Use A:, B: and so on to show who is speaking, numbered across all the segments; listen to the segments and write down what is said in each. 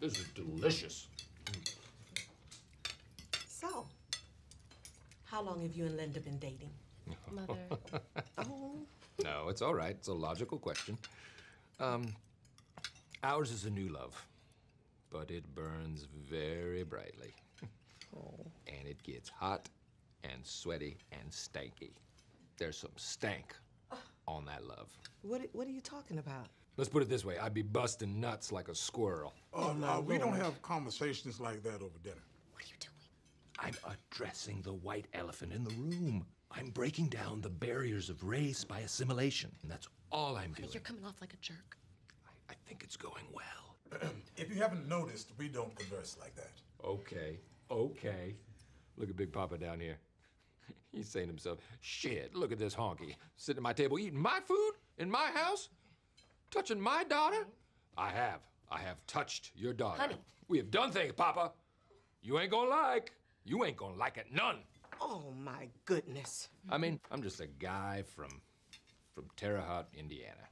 A: This is delicious.
B: So, how long have you and Linda been dating?
C: Mother.
B: Oh,
A: No, it's all right. It's a logical question. Um, ours is a new love, but it burns very brightly. Oh. And it gets hot and sweaty and stanky. There's some stank on that love.
B: what, what are you talking about?
A: Let's put it this way I'd be busting nuts like a squirrel.
D: Uh, uh, we don't have conversations like that over dinner.
C: What are you doing?
A: I'm addressing the white elephant in the room. I'm breaking down the barriers of race by assimilation. And that's all I'm doing.
C: You're coming off like a jerk.
A: I, I think it's going well.
D: If you haven't noticed, we don't converse like that.
A: Okay, okay. Look at Big Papa down here. He's saying to himself, shit, look at this honky. Sitting at my table eating my food in my house? Touching my daughter? I have. I have touched your daughter.
C: Honey.
A: We have done things, Papa. You ain't gonna like. You ain't gonna like it none.
B: Oh, my goodness.
A: I mean, I'm just a guy from from Terre Haute, Indiana,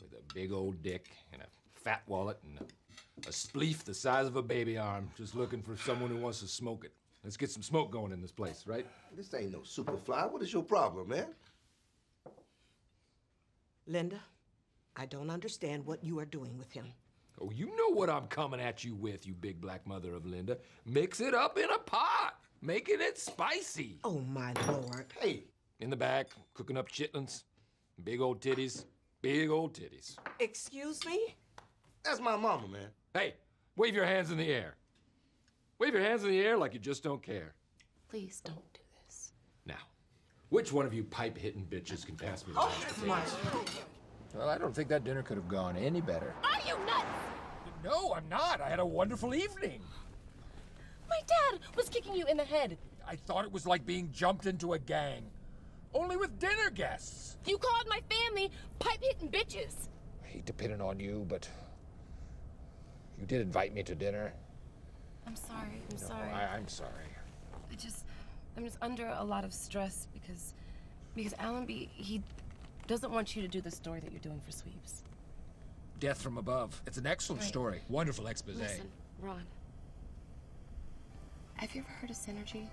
A: with a big old dick and a fat wallet and a, a spleef the size of a baby arm, just looking for someone who wants to smoke it. Let's get some smoke going in this place, right?
E: This ain't no superfly. What is your problem, man?
B: Linda, I don't understand what you are doing with him.
A: Oh, you know what I'm coming at you with, you big black mother of Linda. Mix it up in a pot, making it spicy.
B: Oh, my lord.
E: Hey,
A: In the back, cooking up chitlins, big old titties, big old titties.
B: Excuse me?
E: that's my mama, man.
A: Hey, wave your hands in the air. Wave your hands in the air like you just don't care.
C: Please don't do this.
A: Now, which one of you pipe hitting bitches can pass me the oh,
B: My.
A: Well, I don't think that dinner could have gone any better.
C: Are you nuts?
A: No, I'm not. I had a wonderful evening.
C: My dad was kicking you in the head.
A: I thought it was like being jumped into a gang. Only with dinner guests.
C: You called my family pipe hitting bitches.
A: I hate to pin it on you, but you did invite me to dinner.
C: I'm sorry. I'm sorry.
A: I, I'm sorry.
C: I just, I'm just under a lot of stress because, because Allenby, he doesn't want you to do the story that you're doing for Sweeps.
A: Death from Above. It's an excellent
C: Right.
A: story. Wonderful expose.
C: Listen, Ron. Have you ever heard of synergy?